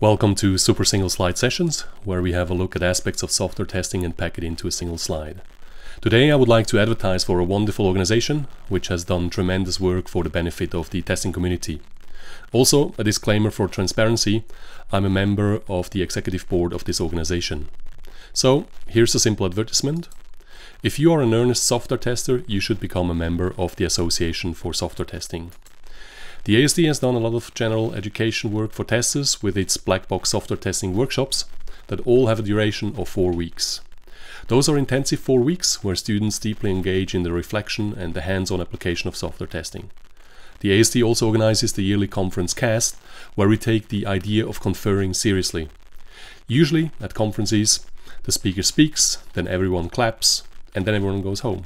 Welcome to Super Single Slide Sessions, where we have a look at aspects of software testing and pack it into a single slide. Today I would like to advertise for a wonderful organization which has done tremendous work for the benefit of the testing community. Also, a disclaimer for transparency, I'm a member of the executive board of this organization. So, here's a simple advertisement. If you are an earnest software tester, you should become a member of the Association for Software Testing. The AST has done a lot of general education work for testers with its black box software testing workshops that all have a duration of four weeks. Those are intensive four weeks where students deeply engage in the reflection and the hands-on application of software testing. The AST also organizes the yearly conference CAST, where we take the idea of conferring seriously. Usually, at conferences, the speaker speaks, then everyone claps, and then everyone goes home.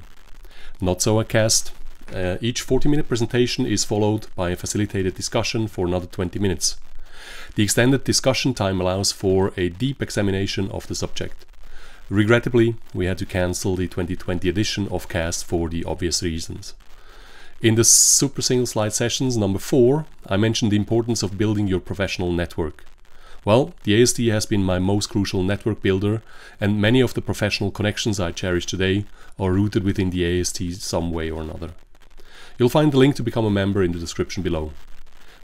Not so at CAST. Uh, each 40 minute presentation is followed by a facilitated discussion for another 20 minutes. The extended discussion time allows for a deep examination of the subject. Regrettably, we had to cancel the 2020 edition of CAST for the obvious reasons. In the Super Single Slide Sessions number 4, I mentioned the importance of building your professional network. Well, the AST has been my most crucial network builder, and many of the professional connections I cherish today are rooted within the AST some way or another. You'll find the link to become a member in the description below.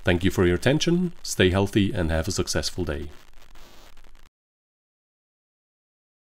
Thank you for your attention, stay healthy and have a successful day.